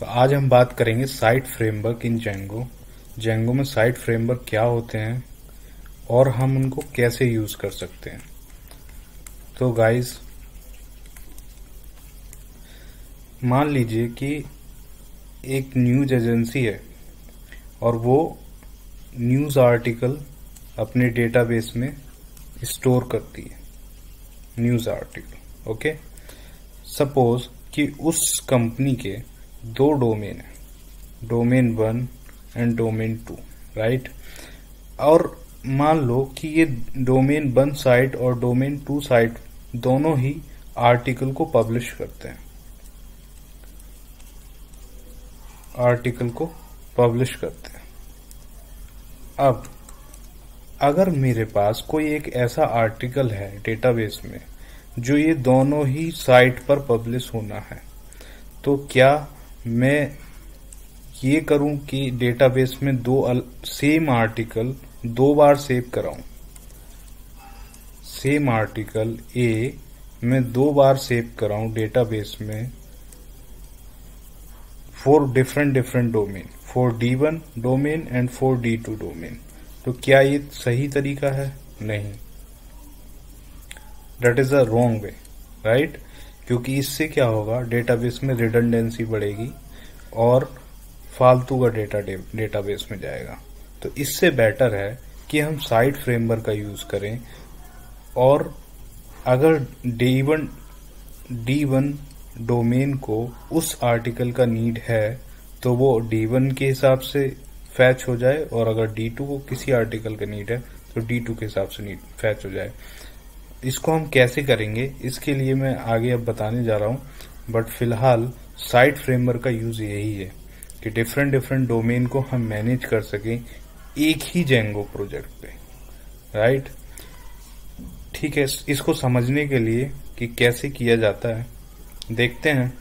तो आज हम बात करेंगे site framework in Django Django में साइट फ्रेमवर्क क्या होते हैं और हम उनको कैसे यूज़ कर सकते हैं। तो गाइस मान लीजिए कि एक न्यूज़ एजेंसी है और वो न्यूज़ आर्टिकल अपने डेटाबेस में स्टोर करती है। न्यूज़ आर्टिकल ओके सपोज़ कि उस कंपनी के दो डोमेन है। Domain one and domain two right और मान लो कि ये डोमेन वन साइट और डोमेन टू साइट दोनों ही आर्टिकल को पब्लिश करते हैं। आर्टिकल को पब्लिश करते हैं। अब, अगर मेरे पास कोई एक ऐसा आर्टिकल है डेटाबेस में, जो ये दोनों ही साइट पर पब्लिश होना है तो क्या मैं ये करूँ कि डेटाबेस में दो सेम आर्टिकल दो बार सेव कराऊं। सेम आर्टिकल ए मैं दो बार सेव कराऊं डेटाबेस में for different different domain for D one domain and for D two domain तो क्या ये सही तरीका है? नहीं। That is a wrong way right क्योंकि इससे क्या होगा डेटाबेस में रिडंडेंसी बढ़ेगी और फालतू का डेटा डेटाबेस में जाएगा। तो इससे बेटर है कि हम साइट फ्रेमवर्क का यूज़ करें और अगर D one D one domain को उस आर्टिकल का नीड है तो वो डी वन के हिसाब से फैच हो जाए और अगर डी टू को किसी आर्टिकल का नीड है तो डी टू के हिसाब से नीड फैच हो जाए। इसको हम कैसे करेंगे, इसके लिए मैं आगे अब बताने जा रहा हूँ। बट फ़िलहाल साइट फ्रेमवर्क का यूज़ यही है कि डिफरेंट डिफरेंट डोमेन को हम मैनेज कर सकें एक ही जेंगो प्रोजेक्ट पे राइट ठीक है, इसको समझने के लिए कि कैसे किया जाता है। देखते हैं।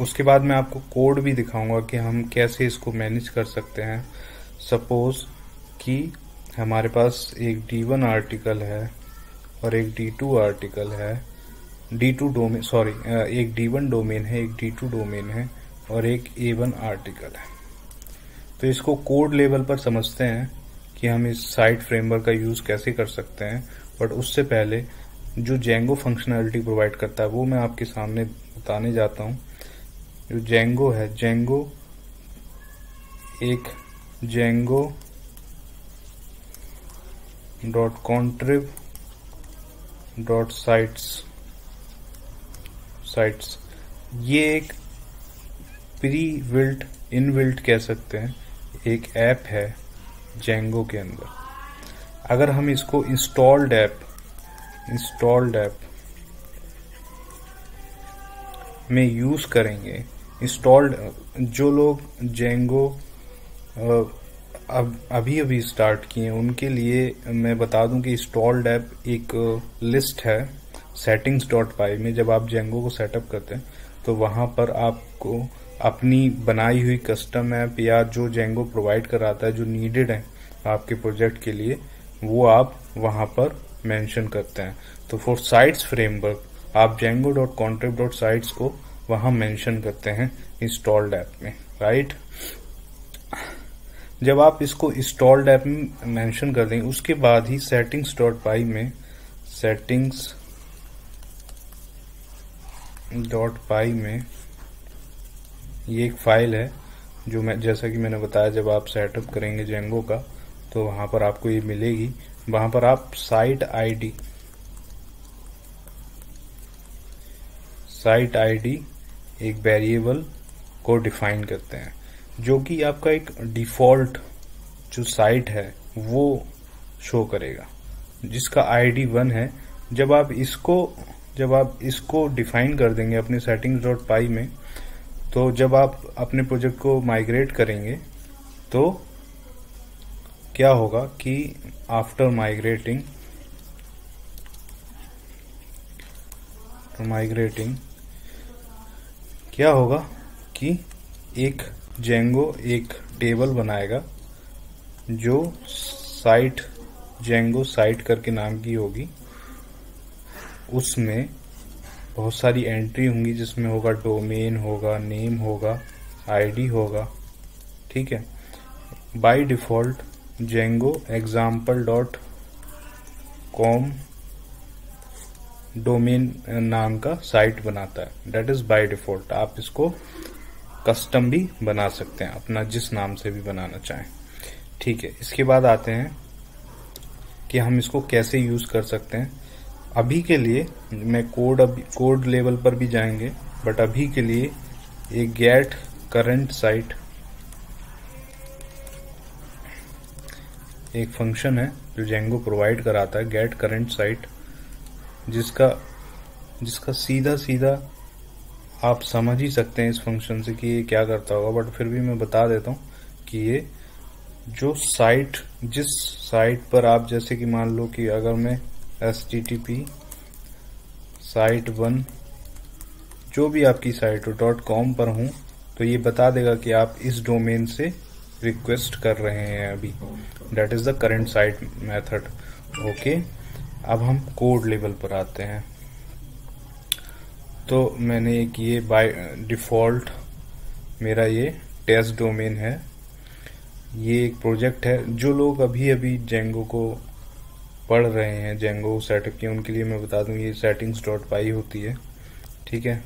उसके बाद मैं आपको कोड भी दिखाऊँगा कि हम कैसे इसको मैनेज कर सकते हैं। सपोज़ कि हमारे पास एक डी वन आर्टिकल है। और एक डी टू आर्टिकल है। डी टू डोमेन सॉरी एक डी वन डोमेन है, एक डी टू डोमेन है और एक ए वन आर्टिकल है। तो इसको कोड लेवल पर समझते हैं कि हम इस साइट फ्रेमवर्क का यूज़ कैसे कर सकते हैं बट उससे पहले जो जेंगो फंक्शनैलिटी प्रोवाइड करता है, वो मैं आपके सामने बताने जाता हूँ। जो जेंगो है जेंगो एक Django dot contrib dot sites sites. ये एक प्री विल्ट इन विल्ट कह सकते हैं। एक ऐप है जेंगो के अंदर। अगर हम इसको इंस्टॉल्ड ऐप इंस्टॉल्ड ऐप में यूज़ करेंगे इंस्टॉल्ड जो लोग जेंगो अब, अभी अभी स्टार्ट किए हैं। उनके लिए मैं बता दूँ कि इंस्टॉल्ड ऐप एक लिस्ट है सेटिंग्स डॉट पाई में। जब आप जेंगो को सेटअप करते हैं तो वहाँ पर आपको अपनी बनाई हुई कस्टम ऐप या जो जेंगो प्रोवाइड कराता है, जो नीडेड है आपके प्रोजेक्ट के लिए, वो आप वहाँ पर मेंशन करते हैं। तो फॉर साइट्स फ्रेमवर्क आप Django dot contrib dot sites को वहाँ मेंशन करते हैं इंस्टॉल्ड ऐप में राइट जब आप इसको इंस्टॉल्ड ऐप में मेंशन कर देंगे उसके बाद ही सेटिंग्स डॉट पाई में सेटिंग्स डॉट पाई में ये एक फ़ाइल है, जो मैं, जैसा कि मैंने बताया, जब आप सेटअप करेंगे जेंगो का तो वहाँ पर आपको ये मिलेगी। वहाँ पर आप साइट आईडी साइट आईडी एक वेरिएबल को डिफाइन करते हैं। जो कि आपका एक डिफ़ॉल्ट जो साइट है, वो शो करेगा। जिसका आईडी वन है, जब आप इसको, जब आप इसको डिफाइन कर देंगे अपने सेटिंग्स डॉट पाई में तो जब आप अपने प्रोजेक्ट को माइग्रेट करेंगे तो क्या होगा कि आफ्टर माइग्रेटिंग माइग्रेटिंग क्या होगा कि एक जेंगो एक टेबल बनाएगा, जो साइट जेंगो साइट करके नाम की होगी। उसमें बहुत सारी एंट्री होंगी, जिसमें होगा डोमेन होगा नेम होगा आईडी होगा, ठीक है? By default Django example dot com domain नाम का साइट बनाता है। डेट इज़ बाय डिफ़ॉल्ट आप इसको कस्टम भी बना सकते हैं, अपना जिस नाम से भी बनाना चाहें। ठीक है, इसके बाद आते हैं कि हम इसको कैसे यूज़ कर सकते हैं। अभी के लिए मैं कोड अभी कोड लेवल पर भी जाएँगे बट अभी के लिए एक गेट करंट साइट एक फ़ंक्शन है जो जेंगो प्रोवाइड कराता है गेट करंट साइट जिसका जिसका सीधा सीधा आप समझ ही सकते हैं इस फ़ंक्शन से कि ये क्या करता होगा बट फिर भी मैं बता देता हूँ कि ये जो साइट जिस साइट पर आप जैसे कि मान लो कि अगर मैं S T T P site one जो भी आपकी साइट हो डॉट कॉम पर हूँ तो ये बता देगा कि आप इस डोमेन से रिक्वेस्ट कर रहे हैं अभी। That is the current site method okay अब हम कोड लेवल पर आते हैं। तो मैंने एक ये बाय डिफ़ॉल्ट मेरा ये टेस्ट डोमेन है। ये एक प्रोजेक्ट है। जो लोग अभी अभी जेंगो को पढ़ रहे हैं जेंगो सेटअप की, उनके लिए मैं बता दूँ, ये सेटिंग्स डॉट पाई होती है। ठीक है?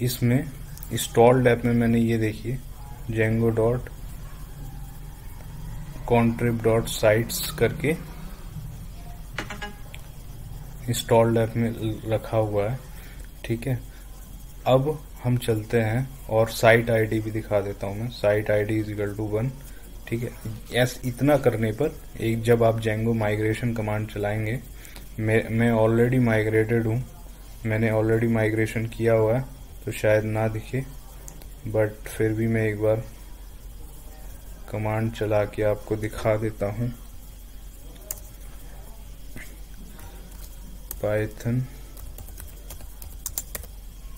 इसमें इंस्टॉल्ड ऐप में मैंने ये देखिए Django dot contrib dot sites करके इंस्टॉल्ड ऐप में रखा हुआ है। ठीक है? अब हम चलते हैं और साइट आईडी भी दिखा देता हूँ मैं। Site ID is equal to one ठीक है? यस इतना करने पर एक जब आप जेंगो माइग्रेशन कमांड चलाएँगे, मैं मैं ऑलरेडी माइग्रेटेड हूँ। मैंने ऑलरेडी माइग्रेशन किया हुआ है तो शायद ना दिखे। बट फिर भी मैं एक बार कमांड चला के आपको दिखा देता हूँ। पाइथन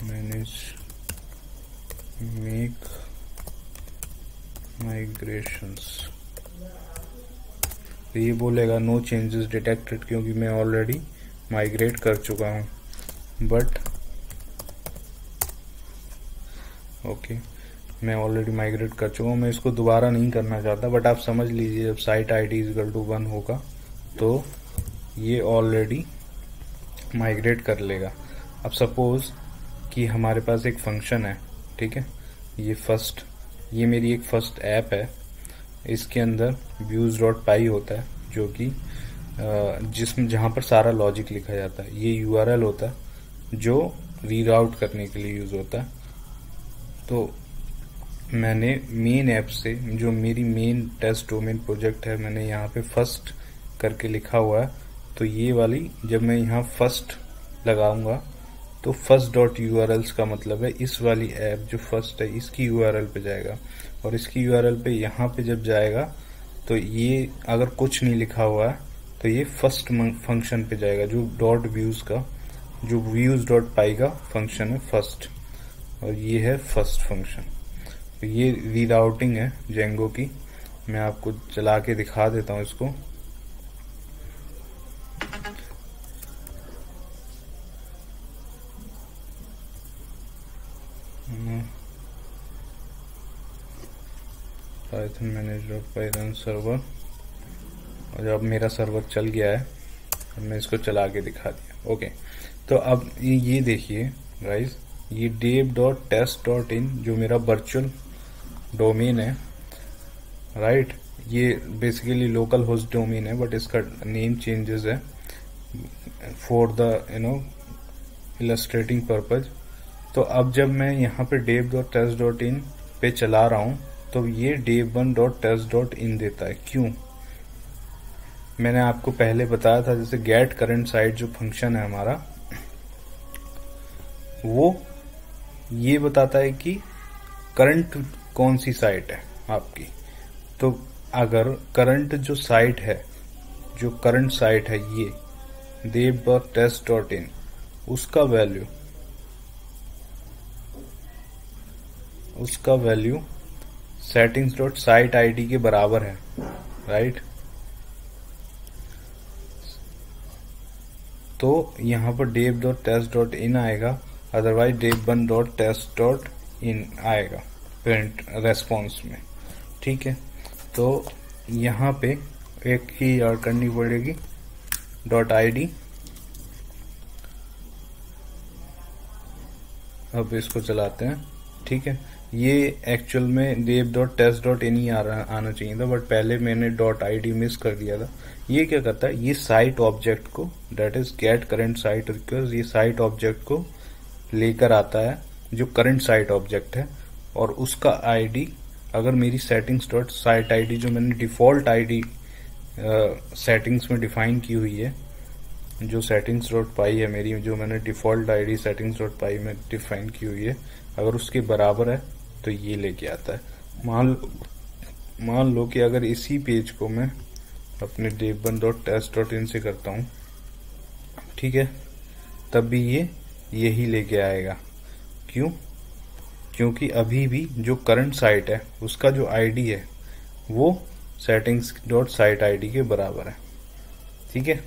मैनेज मेक माइग्रेशंस तो ये बोलेगा नो चेंजेस डिटेक्टेड क्योंकि मैं ऑलरेडी माइग्रेट कर चुका हूँ। बट ओके मैं ऑलरेडी माइग्रेट कर चुका हूँ। मैं इसको दोबारा नहीं करना चाहता बट आप समझ लीजिए, जब site I D equal to one होगा तो ये ऑलरेडी माइग्रेट कर लेगा। अब सपोज़ कि हमारे पास एक फ़ंक्शन है, ठीक है? ये फ़र्स्ट ये मेरी एक फ़र्स्ट ऐप है। इसके अंदर व्यूज़ डॉट पाई होता है, जो कि जिसमें जहाँ पर सारा लॉजिक लिखा जाता है। ये यूआरएल होता है, जो रीड आउट करने के लिए यूज़ होता है। तो मैंने मेन ऐप से, जो मेरी मेन टेस्ट डोमेन प्रोजेक्ट है, मैंने यहाँ पे फ़र्स्ट करके लिखा हुआ है। तो ये वाली, जब मैं यहाँ फ़र्स्ट लगाऊँगा तो फ़र्स्ट डॉट यू का मतलब है इस वाली ऐप जो फ़र्स्ट है, इसकी URL पे जाएगा। और इसकी URL पे यहाँ पे जब जाएगा तो ये अगर कुछ नहीं लिखा हुआ है तो ये फ़र्स्ट फ़ंक्शन पे जाएगा, जो डॉट व्यूज़ का, जो व्यूज़ डॉट पाई का फ़ंक्शन है फ़र्स्ट और ये है फ़र्स्ट फ़ंक्शन तो ये रीराउटिंग है जेंगो की। मैं आपको चला के दिखा देता हूँ इसको। पाइथन मैनेजर पाइथन सर्वर, और अब मेरा सर्वर चल गया है मैं इसको चला के दिखा दिया। ओके तो अब ये देखिए गाइस ये dev dot test dot in जो मेरा वर्चुअल डोमेन है राइट ये बेसिकली लोकल होस्ट डोमेन है बट इसका नेम चेंजेस है for the you know illustrating purpose तो अब जब मैं यहाँ पे dev dot test dot in पे चला रहा हूँ तो ये dev one dot test dot in देता है। क्यों? मैंने आपको पहले बताया था, जैसे गेट करंट साइट जो फ़ंक्शन है हमारा, वो ये बताता है कि करंट कौन सी साइट है आपकी। तो अगर करंट जो साइट है, जो करंट साइट है ये dev dot test dot in उसका वैल्यू उसका value settings dot site ID के बराबर है राइट तो यहाँ पर dev dot test dot in आएगा otherwise dev one dot test dot in आएगा प्रिंट रेस्पॉन्स में, ठीक है? तो यहाँ पे एक की याद करनी पड़ेगी डॉट आई अब इसको चलाते हैं, ठीक है? ये एक्चुअल में dev dot test dot in ही आ रहा, आना चाहिए था बट पहले मैंने डॉट आई डी मिस कर दिया था। ये क्या करता है? ये साइट ऑब्जेक्ट को that is get current site request ये साइट ऑब्जेक्ट को लेकर आता है, जो करंट साइट ऑब्जेक्ट है, और उसका आईडी अगर मेरी सेटिंग्स डॉट साइट आईडी जो मैंने डिफ़ॉल्ट आईडी सेटिंग्स में डिफाइन की हुई है, जो सेटिंग्स डॉट पाई है मेरी, जो मैंने default ID settings dot py में डिफाइन की हुई है, अगर उसके बराबर है तो ये लेके आता है। मान मान लो कि अगर इसी पेज को मैं अपने डेबन डॉट टेस्ट डॉट इन से करता हूँ, ठीक है? तब भी ये यही लेके आएगा। क्यों? क्योंकि अभी भी जो करंट साइट है, उसका जो आईडी है, वो सेटिंग्स डॉट साइट आईडी के बराबर है। ठीक है?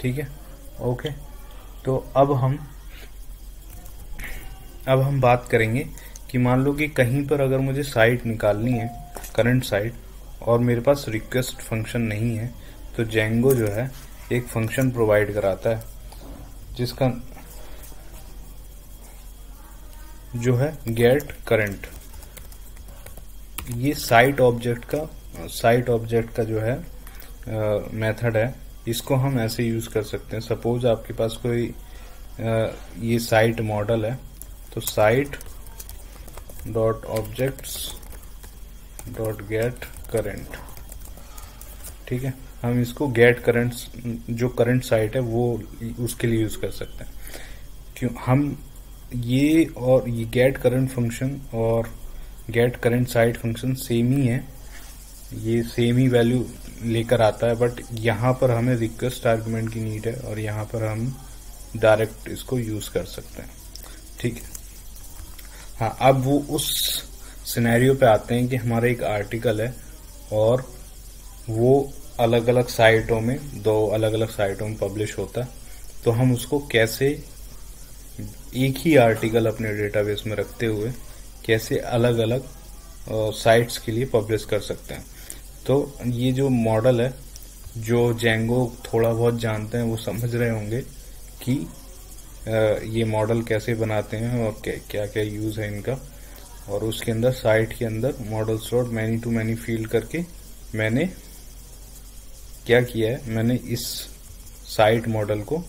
ठीक है? ओके तो अब हम अब हम बात करेंगे कि मान लो कि कहीं पर अगर मुझे साइट निकालनी है करंट साइट और मेरे पास रिक्वेस्ट फ़ंक्शन नहीं है तो जेंगो जो है, एक फ़ंक्शन प्रोवाइड कराता है, जिसका जो है गेट करंट ये साइट ऑब्जेक्ट का साइट ऑब्जेक्ट का जो है मेथड है इसको हम ऐसे यूज़ कर सकते हैं। सपोज़ आपके पास कोई ये साइट मॉडल है तो site dot objects dot get current ठीक है? हम इसको गेट करंट जो करंट साइट है, वो उसके लिए यूज़ कर सकते हैं। क्यों? हम ये और ये गेट करंट फ़ंक्शन और get current site function same ही है। ये सेम ही वैल्यू लेकर आता है बट यहाँ पर हमें रिक्वेस्ट आर्गुमेंट की नीड है और यहाँ पर हम डायरेक्ट इसको यूज़ कर सकते हैं। ठीक है? हाँ अब वो उस सिनेरियो पे आते हैं कि हमारा एक आर्टिकल है और वो अलग अलग साइटों में, दो अलग अलग साइटों में पब्लिश होता है। तो हम उसको कैसे एक ही आर्टिकल अपने डेटाबेस में रखते हुए कैसे अलग अलग साइट्स के लिए पब्लिश कर सकते हैं? तो ये जो मॉडल है, जो जेंगो थोड़ा बहुत जानते हैं, वो समझ रहे होंगे कि ये मॉडल कैसे बनाते हैं और क्या क्या क्या यूज़ है इनका। और उसके अंदर साइट के अंदर model slot many to many field करके मैंने क्या किया है, मैंने इस साइट मॉडल को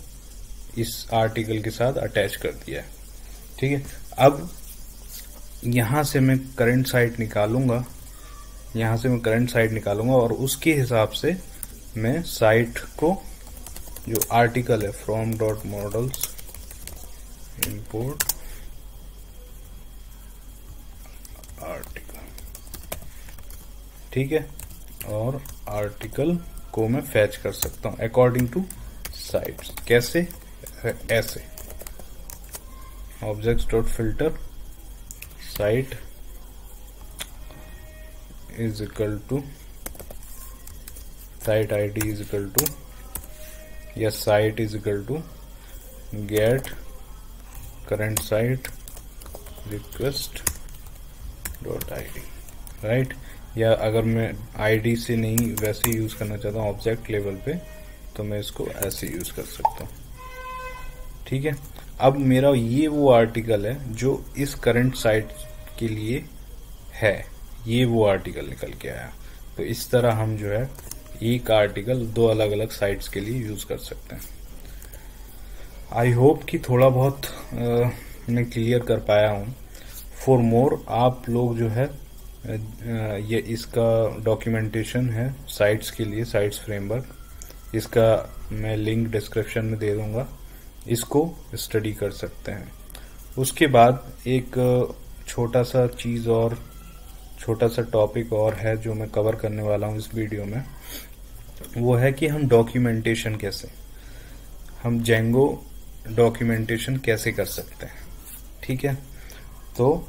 इस आर्टिकल के साथ अटैच कर दिया है। ठीक है? अब, यहाँ से मैं करंट साइट निकालूँगा। यहाँ से मैं करंट साइट निकालूँगा और उसके हिसाब से मैं साइट को जो आर्टिकल है from dot models import article ठीक है? और आर्टिकल को मैं फैच कर सकता हूँ अकॉर्डिंग टू साइट कैसे? ऐसे. Objects dot filter site is equal to, site id is equal to, yes, site is equal to, get current site request dot id right या अगर मैं आईडी से नहीं, वैसे यूज़ करना चाहता हूँ ऑब्जेक्ट लेवल पे तो मैं इसको ऐसे यूज़ कर सकता हूँ। ठीक है? अब मेरा ये वो आर्टिकल है जो इस करंट साइट के लिए है। ये वो आर्टिकल निकल के आया। तो इस तरह हम जो है एक आर्टिकल दो अलग अलग साइट्स के लिए यूज़ कर सकते हैं। आई होप कि थोड़ा बहुत आ, मैं क्लियर कर पाया हूँ। फॉर मोर आप लोग जो है ये इसका डॉक्यूमेंटेशन है साइट्स के लिए साइट्स फ्रेमवर्क इसका मैं लिंक डिस्क्रिप्शन में दे दूँगा। इसको स्टडी कर सकते हैं। उसके बाद एक छोटा सा चीज़ और छोटा सा टॉपिक और है जो मैं कवर करने वाला हूँ इस वीडियो में, वो है कि हम डॉक्यूमेंटेशन कैसे, हम जेंगो डॉक्यूमेंटेशन कैसे कर सकते हैं, ठीक है? तो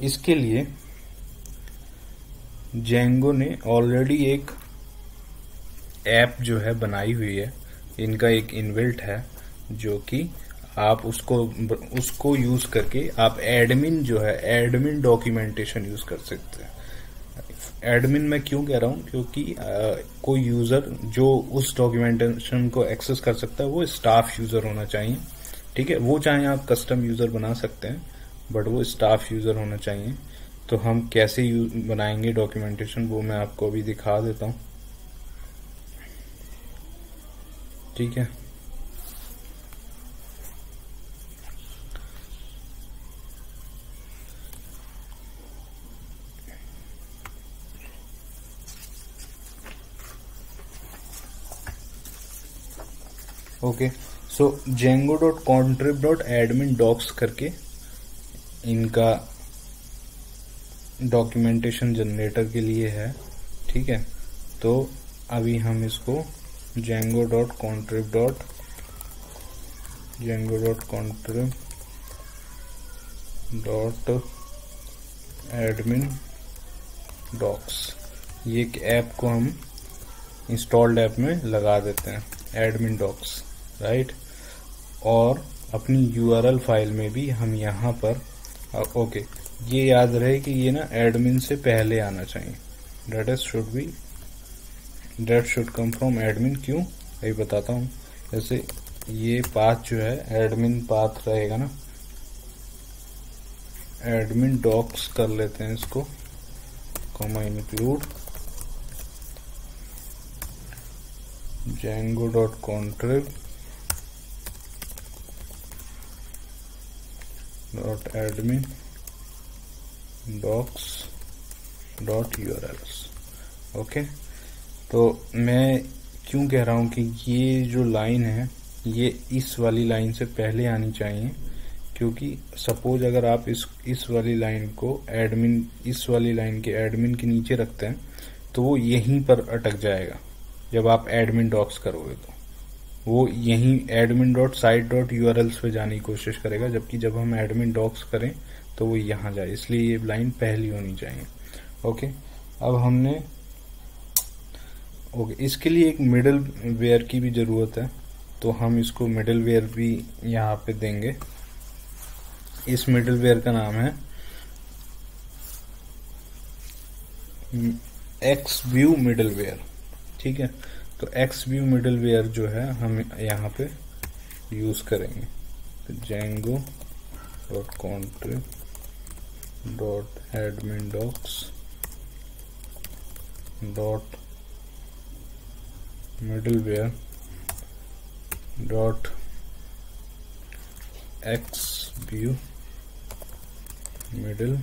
इसके लिए जेंगो ने ऑलरेडी एक ऐप जो है बनाई हुई है, इनका एक इनबिल्ट है, जो कि आप उसको उसको यूज़ करके आप एडमिन जो है एडमिन डॉक्यूमेंटेशन यूज़ कर सकते हैं। एडमिन मैं क्यों कह रहा हूँ? क्योंकि आ, कोई यूज़र जो उस डॉक्यूमेंटेशन को एक्सेस कर सकता है वो स्टाफ यूज़र होना चाहिए। ठीक है? वो चाहे आप कस्टम यूज़र बना सकते हैं बट वो स्टाफ यूज़र होना चाहिए। तो हम कैसे बनाएँगे डॉक्यूमेंटेशन वो मैं आपको अभी दिखा देता हूँ। ठीक है? Okay so Django dot contrib dot admin docs करके इनका डॉक्यूमेंटेशन जनरेटर के लिए है, ठीक है? तो अभी हम इसको Django dot contrib dot Django dot contrib dot admin docs ये एक ऐप को हम इंस्टॉल्ड ऐप में लगा देते हैं एडमिन डॉक्स राइट और अपनी यूआरएल फ़ाइल में भी हम यहाँ पर ओके ये याद रहे कि ये ना एडमिन से पहले आना चाहिए. That is should be that should come from admin क्यों? अभी बताता हूँ. जैसे ये पाथ जो है एडमिन पाथ रहेगा ना. एडमिन डॉक्स कर लेते हैं इसको. Comma include Django dot admin docs dot URLs okay तो मैं क्यों कह रहा हूँ कि ये जो लाइन है, ये इस वाली लाइन से पहले आनी चाहिए, क्योंकि सपोज़ अगर आप इस इस वाली लाइन को एडमिन इस वाली लाइन के एडमिन के नीचे रखते हैं तो वो यहीं पर अटक जाएगा, जब आप एडमिन डॉक्स करोगे तो। वो यहीं admin dot site dot U R Ls पे जाने की कोशिश करेगा, जबकि जब हम एडमिन डॉक्स करें तो वो यहाँ जाए। इसलिए ये लाइन पहली होनी चाहिए। ओके अब हमने ओके इसके लिए एक मिडल वेयर की भी ज़रूरत है तो हम इसको मिडल वेयर भी यहाँ पे देंगे। इस मिडल वेयर का नाम है एक्स व्यू मिडल वेयर ठीक है? तो एक्स व्यू मिडल वेयर जो है, हम यहाँ पे यूज़ करेंगे। तो Django dot contrib dot admin docs dot middleware dot X view middle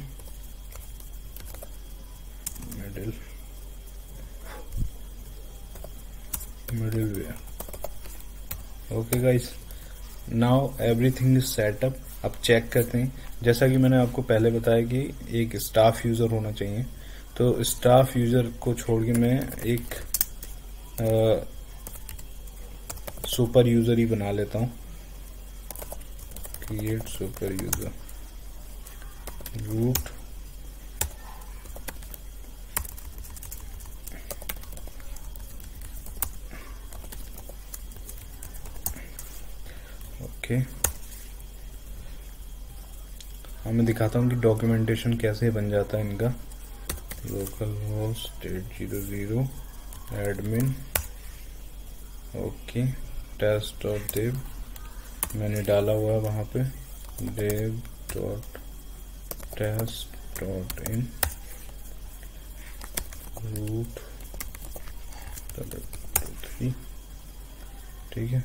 middle middleware okay guys now everything is setup अब चेक करते हैं। जैसा कि मैंने आपको पहले बताया कि एक स्टाफ यूज़र होना चाहिए। तो स्टाफ यूज़र को छोड़ के मैं एक सुपर यूज़र ही बना लेता हूँ। Create super user root okay. हाँ मैं दिखाता हूँ कि डॉक्यूमेंटेशन कैसे बन जाता है इनका। Local host at zero zero admin okay. Test dot dev मैंने डाला हुआ है वहाँ पे। Dev dot test dot in root three ठीक है।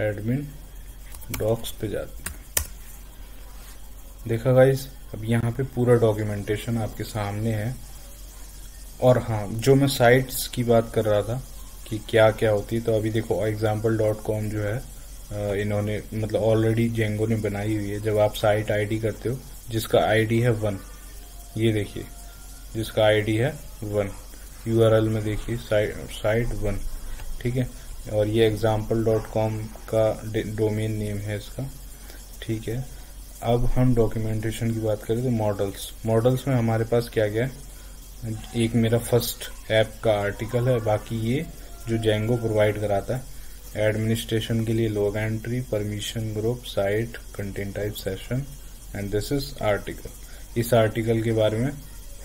एडमिन डॉक्स पे जाते हैं। देखा गाइज़ अब यहाँ पे पूरा डॉक्यूमेंटेशन आपके सामने है। और हाँ जो मैं साइट्स की बात कर रहा था कि क्या क्या होती है तो अभी देखो एग्ज़ाम्पल डॉट कॉम जो है इन्होंने मतलब ऑलरेडी जेंगो ने बनाई हुई है, जब आप साइट आईडी करते हो, जिसका आईडी है वन ये देखिए, जिसका आईडी है वन यूआरएल में देखिए साइट साइट वन ठीक है? और ये एग्ज़ाम्पल डॉट कॉम का डोमेन नेम है इसका। ठीक है। अब हम डॉक्यूमेंटेशन की बात करें तो मॉडल्स मॉडल्स में हमारे पास क्या क्या है एक मेरा फ़र्स्ट ऐप का आर्टिकल है। बाकी ये जो जेंगो प्रोवाइड कराता है एडमिनिस्ट्रेशन के लिए log entry permission group site content type session and this is article इस आर्टिकल के बारे में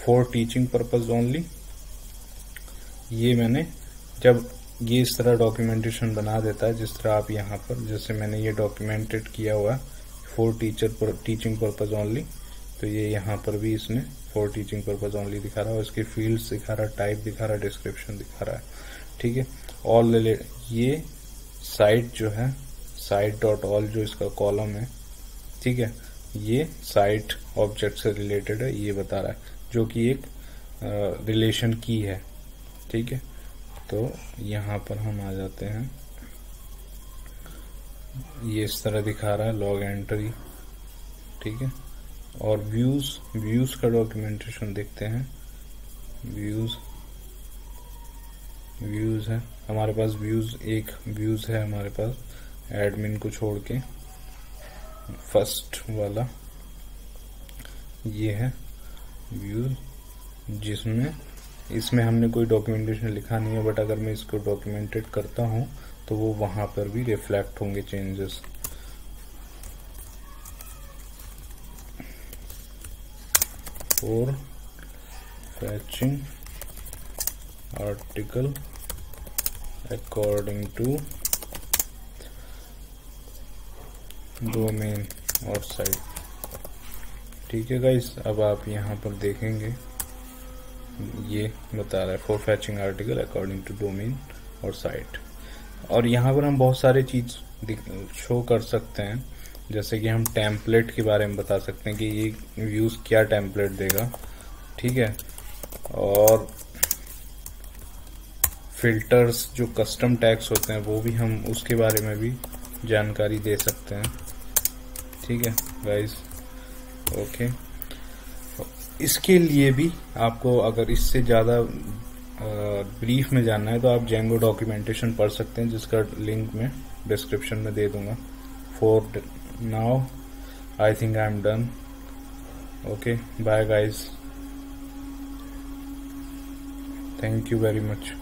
फॉर टीचिंग पर्पज ओनली ये मैंने जब ये इस तरह डॉक्यूमेंटेशन बना देता है जिस तरह आप यहाँ पर जैसे मैंने ये डॉक्यूमेंटेड किया हुआ है फॉर टीचर पर, टीचिंग पर्पज ओनली तो ये यहाँ पर भी इसने फॉर टीचिंग पर्पज ओनली दिखा रहा है और इसके फील्ड्स दिखा रहा है टाइप दिखा रहा है डिस्क्रिप्शन दिखा रहा है ठीक है? ऑल ये साइट जो है साइट डॉट ऑल जो इसका कॉलम है ठीक है? ये साइट ऑब्जेक्ट से रिलेटेड है ये बता रहा है जो कि एक रिलेशन की है ठीक है? तो यहाँ पर हम आ जाते हैं। ये इस तरह दिखा रहा है लॉग एंट्री ठीक है? और व्यूज़ व्यूज़ का डॉक्यूमेंटेशन देखते हैं। व्यूज़ व्यूज़ है। हमारे पास व्यूज़ एक व्यूज़ है हमारे पास। एडमिन को छोड़ के फ़र्स्ट वाला ये है। व्यूज़ जिसमें इसमें हमने कोई डॉक्यूमेंटेशन लिखा नहीं है बट अगर मैं इसको डॉक्यूमेंटेड करता हूँ तो वो वहाँ पर भी रिफ्लेक्ट होंगे changes for fetching article according to domain और साइट ठीक है गाइस अब आप यहाँ पर देखेंगे। ये बता रहा है for fetching article according to domain और साइट और यहाँ पर हम बहुत सारे चीज़ शो कर सकते हैं। जैसे कि हम टेम्पलेट के बारे में बता सकते हैं कि ये व्यूज़ क्या टेम्पलेट देगा। ठीक है? और फिल्टर्स जो कस्टम टैक्स होते हैं, वो भी हम उसके बारे में भी जानकारी दे सकते हैं। ठीक है गाइस ओके इसके लिए भी आपको अगर इससे ज़्यादा ब्रीफ में जानना है तो आप जेंगो डॉक्यूमेंटेशन पढ़ सकते हैं, जिसका लिंक मैं डिस्क्रिप्शन में दे दूँगा। For now I think I am done okay bye guys thank you very much